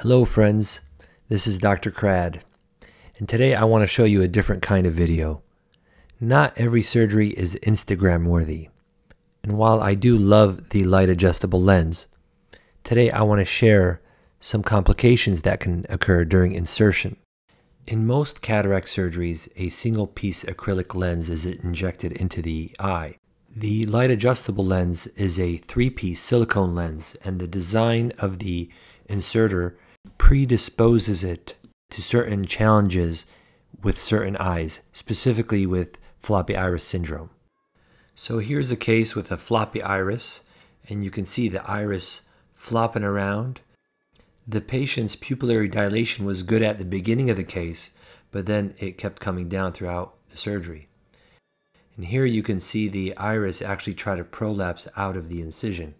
Hello, friends. This is Dr. Krad, and today I want to show you a different kind of video. Not every surgery is Instagram worthy, and while I do love the light adjustable lens, today I want to share some complications that can occur during insertion. In most cataract surgeries, a single piece acrylic lens is injected into the eye. The light adjustable lens is a three piece silicone lens, and the design of the inserter predisposes it to certain challenges with certain eyes, specifically with floppy iris syndrome. So here's a case with a floppy iris, and you can see the iris flopping around. The patient's pupillary dilation was good at the beginning of the case, but then it kept coming down throughout the surgery. And here you can see the iris actually try to prolapse out of the incision,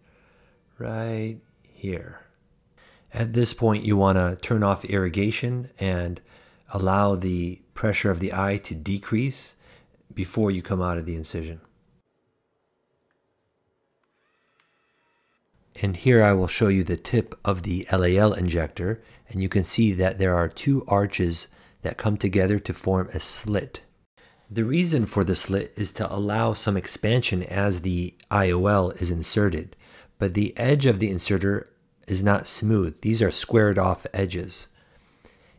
right here. At this point, you want to turn off irrigation and allow the pressure of the eye to decrease before you come out of the incision. And here I will show you the tip of the LAL injector, and you can see that there are two arches that come together to form a slit. The reason for the slit is to allow some expansion as the IOL is inserted, but the edge of the inserter is not smooth. These are squared off edges.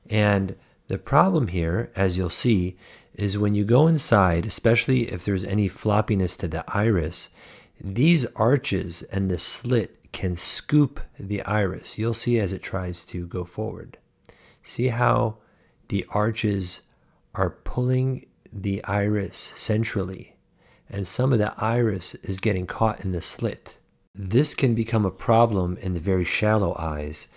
And the problem here, as you'll see, is when you go inside, especially if there's any floppiness to the iris, these arches and the slit can scoop the iris. You'll see as it tries to go forward. See how the arches are pulling the iris centrally, and some of the iris is getting caught in the slit. This can become a problem in the very shallow eyes,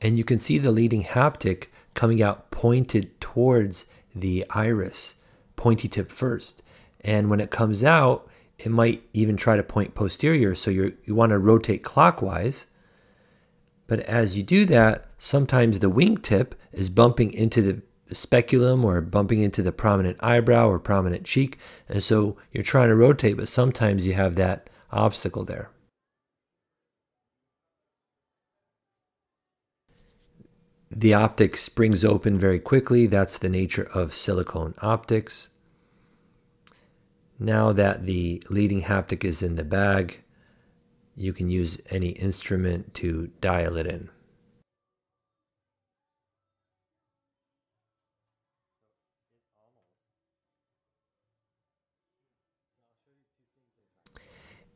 and you can see the leading haptic coming out pointed towards the iris, pointy tip first. And when it comes out, it might even try to point posterior, so you you want to rotate clockwise. But as you do that, sometimes the wingtip is bumping into the speculum or bumping into the prominent eyebrow or prominent cheek. And so you're trying to rotate, but sometimes you have that obstacle there. The optic springs open very quickly. That's the nature of silicone optics. Now that the leading haptic is in the bag, you can use any instrument to dial it in.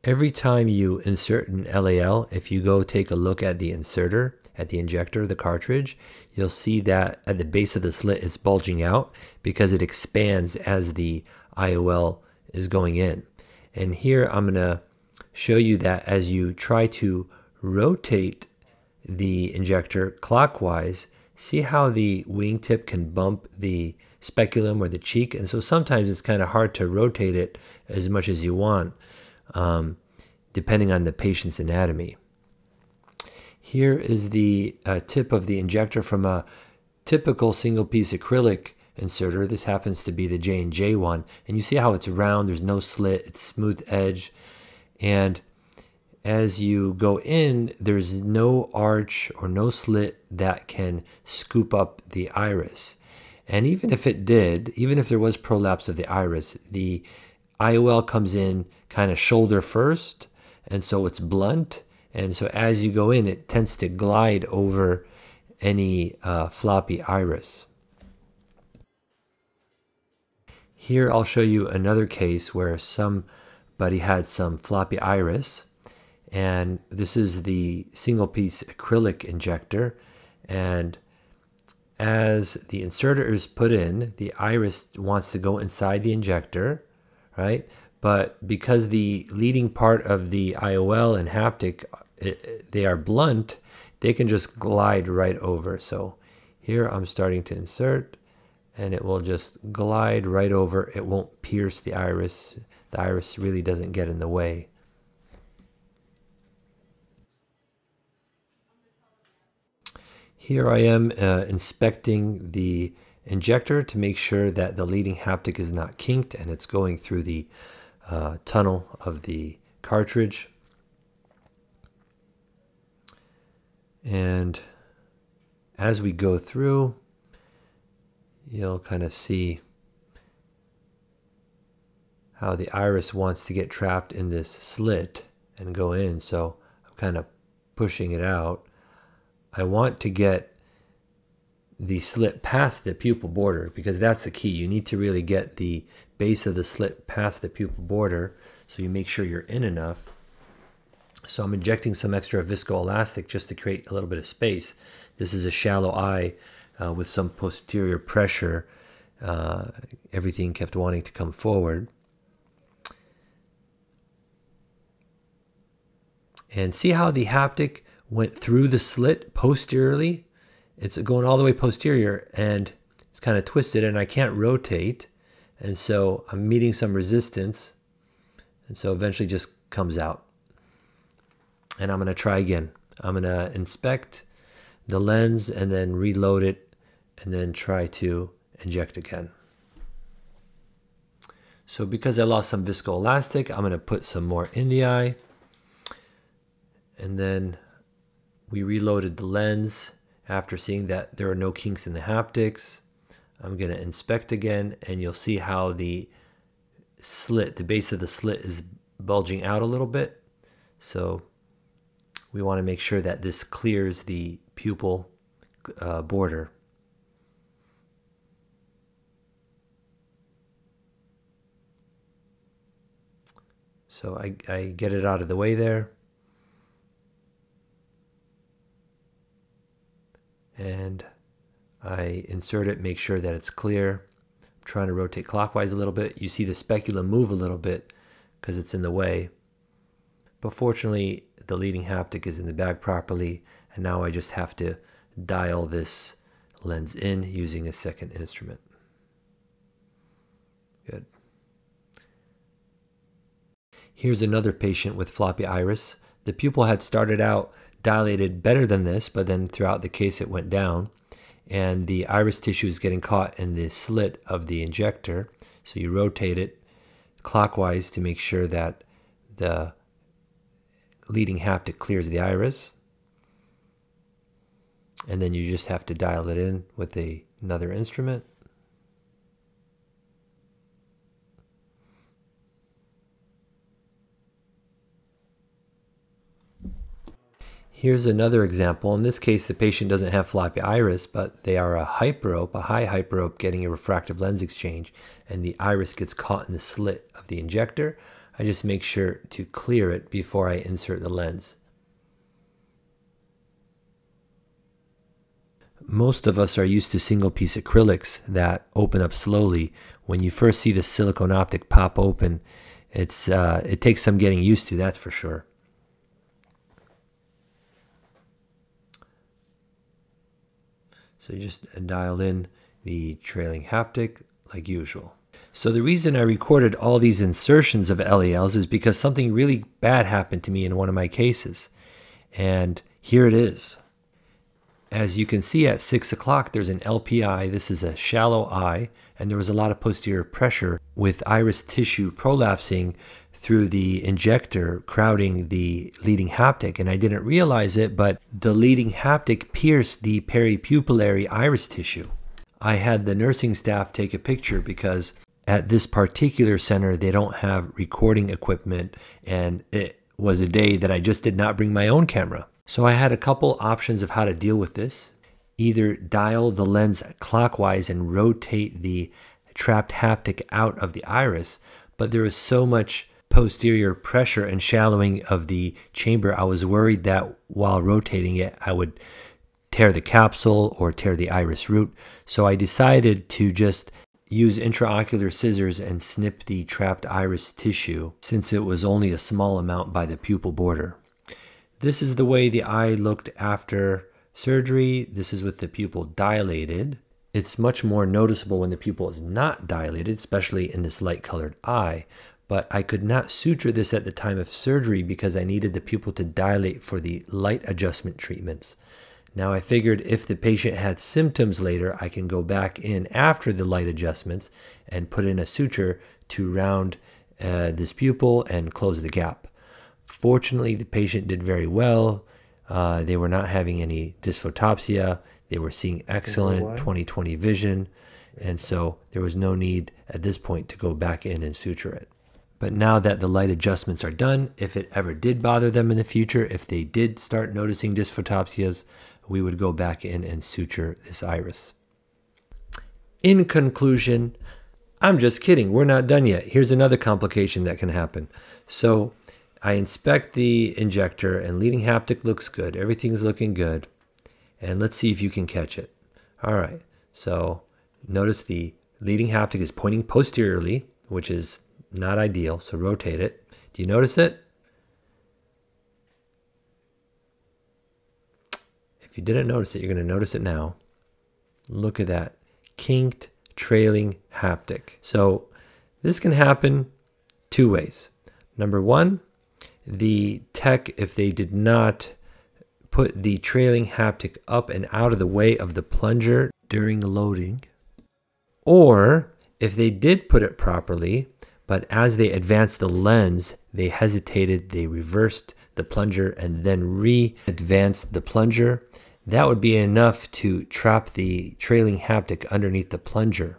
Every time you insert an LAL, if you go take a look at the inserter, at the injector, the cartridge, you'll see that at the base of the slit it's bulging out because it expands as the IOL is going in. And here I'm going to show you that as you try to rotate the injector clockwise, see how the wingtip can bump the speculum or the cheek. And so sometimes it's kind of hard to rotate it as much as you want, um, depending on the patient's anatomy. Here is the uh, tip of the injector from a typical single piece acrylic inserter. This happens to be the J&J one. And you see how it's round, there's no slit, it's smooth edge. And as you go in, there's no arch or no slit that can scoop up the iris. And even if it did, even if there was prolapse of the iris, the IOL comes in kind of shoulder first, and so it's blunt, and so as you go in, it tends to glide over any uh, floppy iris. Here I'll show you another case where somebody had some floppy iris. And this is the single piece acrylic injector. And as the inserter is put in the iris wants to go inside the injector right? But because the leading part of the IOL and haptic it, they are blunt, they can just glide right over. So here I'm starting to insert and it will just glide right over. It won't pierce the iris. The iris really doesn't get in the way. Here I am uh, inspecting the injector to make sure that the leading haptic is not kinked and it's going through the uh, tunnel of the cartridge. And as we go through, you'll kind of see how the iris wants to get trapped in this slit and go in. So I'm kind of pushing it out. I want to get the slit past the pupil border because that's the key. You need to really get the base of the slit past the pupil border so you make sure you're in enough. So I'm injecting some extra viscoelastic just to create a little bit of space. This is a shallow eye uh, with some posterior pressure. Uh, everything kept wanting to come forward. And see how the haptic went through the slit posteriorly? It's going all the way posterior and it's kind of twisted and I can't rotate. And so I'm meeting some resistance. And so eventually just comes out. And I'm going to try again. I'm going to inspect the lens and then reload it and then try to inject again. So because I lost some viscoelastic, I'm going to put some more in the eye. And then we reloaded the lens after seeing that there are no kinks in the haptics. I'm going to inspect again and you'll see how the slit, the base of the slit is bulging out a little bit. So we want to make sure that this clears the pupil uh, border. So I, I get it out of the way there. And I insert it, make sure that it's clear. I'm trying to rotate clockwise a little bit. You see the speculum move a little bit because it's in the way. But fortunately, the leading haptic is in the bag properly. And now I just have to dial this lens in using a second instrument. Good. Here's another patient with floppy iris. The pupil had started out dilated better than this, but then throughout the case it went down. And the iris tissue is getting caught in the slit of the injector. So you rotate it clockwise to make sure that the leading haptic clears the iris. And then you just have to dial it in with a, another instrument. Here's another example. In this case, the patient doesn't have floppy iris, but they are a hyperope, a high hyperope getting a refractive lens exchange, and the iris gets caught in the slit of the injector. I just make sure to clear it before I insert the lens. Most of us are used to single piece acrylics that open up slowly. When you first see the silicone optic pop open, it's uh, it takes some getting used to, that's for sure. So you just dial in the trailing haptic like usual. So the reason I recorded all these insertions of LALs is because something really bad happened to me in one of my cases. And here it is. As you can see at 6 o'clock, there's an LPI. This is a shallow eye, and there was a lot of posterior pressure with iris tissue prolapsing through the injector crowding the leading haptic and I didn't realize it but the leading haptic pierced the peripupillary iris tissue. I had the nursing staff take a picture because at this particular center they don't have recording equipment and it was a day that I just did not bring my own camera. So I had a couple options of how to deal with this. Either dial the lens clockwise and rotate the trapped haptic out of the iris, but there was so much posterior pressure and shallowing of the chamber, I was worried that while rotating it, I would tear the capsule or tear the iris root. So I decided to just use intraocular scissors and snip the trapped iris tissue since it was only a small amount by the pupil border. This is the way the eye looked after surgery. This is with the pupil dilated. It's much more noticeable when the pupil is not dilated, especially in this light colored eye but I could not suture this at the time of surgery because I needed the pupil to dilate for the light adjustment treatments. Now I figured if the patient had symptoms later, I can go back in after the light adjustments and put in a suture to round uh, this pupil and close the gap. Fortunately, the patient did very well. Uh, they were not having any dysphotopsia. They were seeing excellent 20/20 vision. And so there was no need at this point to go back in and suture it. But now that the light adjustments are done, if it ever did bother them in the future, if they did start noticing dysphotopsias, we would go back in and suture this iris. In conclusion, I'm just kidding. We're not done yet. Here's another complication that can happen. So I inspect the injector and leading haptic looks good. Everything's looking good. And let's see if you can catch it. All right. So notice the leading haptic is pointing posteriorly, which is not ideal. So rotate it. Do you notice it? If you didn't notice it, you're going to notice it now. Look at that. Kinked trailing haptic. So this can happen two ways. Number one, the tech, if they did not put the trailing haptic up and out of the way of the plunger during loading, or if they did put it properly, but as they advanced the lens, they hesitated, they reversed the plunger and then re-advance the plunger, that would be enough to trap the trailing haptic underneath the plunger.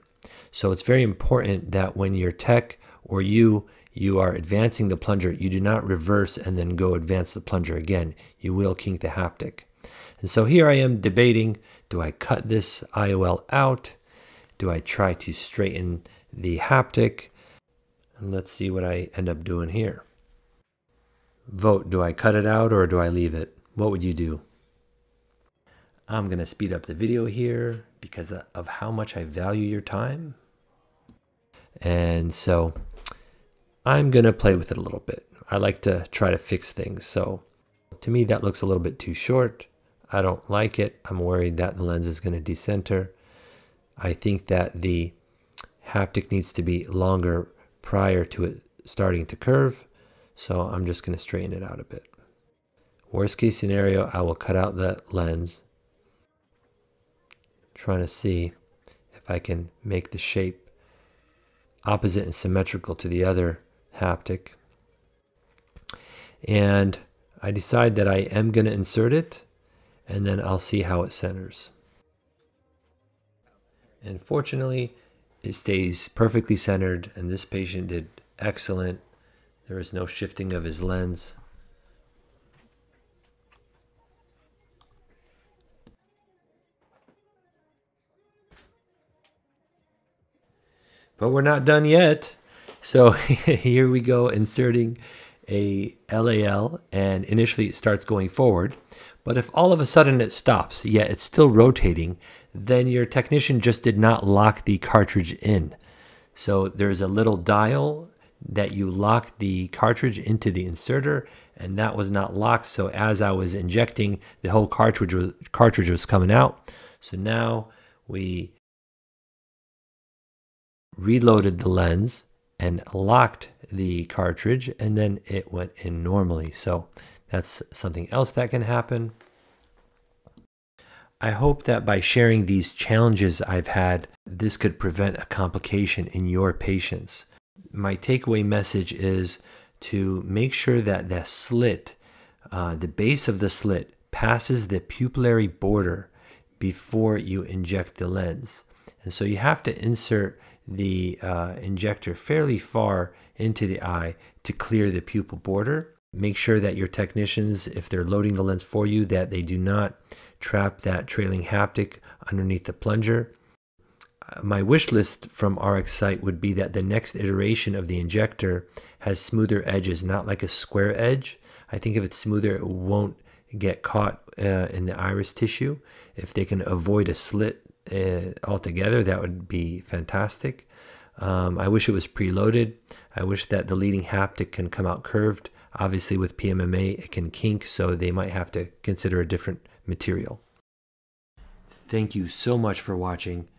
So it's very important that when your tech or you you are advancing the plunger, you do not reverse and then go advance the plunger again. You will kink the haptic. And so here I am debating, do I cut this IOL out? Do I try to straighten the haptic? And let's see what I end up doing here. Vote, do I cut it out or do I leave it? What would you do? I'm going to speed up the video here because of how much I value your time. And so I'm going to play with it a little bit. I like to try to fix things. So to me, that looks a little bit too short. I don't like it. I'm worried that the lens is going to decenter. I think that the haptic needs to be longer prior to it starting to curve. So I'm just going to straighten it out a bit. Worst case scenario, I will cut out the lens trying to see if I can make the shape opposite and symmetrical to the other haptic. And I decide that I am going to insert it and then I'll see how it centers. And fortunately, it stays perfectly centered and this patient did excellent. There is no shifting of his lens. But we're not done yet. So here we go inserting a LAL and initially it starts going forward. But if all of a sudden it stops, yet it's still rotating, then your technician just did not lock the cartridge in. So there's a little dial that you lock the cartridge into the inserter and that was not locked. So as I was injecting, the whole cartridge was, cartridge was coming out. So now we reloaded the lens and locked the cartridge and then it went in normally. So that's something else that can happen. I hope that by sharing these challenges I've had, this could prevent a complication in your patients. My takeaway message is to make sure that the slit, uh, the base of the slit, passes the pupillary border before you inject the lens. And so you have to insert the uh, injector fairly far into the eye to clear the pupil border. Make sure that your technicians, if they're loading the lens for you, that they do not trap that trailing haptic underneath the plunger. My wish list from RxSight would be that the next iteration of the injector has smoother edges, not like a square edge. I think if it's smoother, it won't get caught uh, in the iris tissue. If they can avoid a slit uh, altogether, that would be fantastic. Um, I wish it was preloaded. I wish that the leading haptic can come out curved. Obviously, with PMMA, it can kink, so they might have to consider a different material. Thank you so much for watching.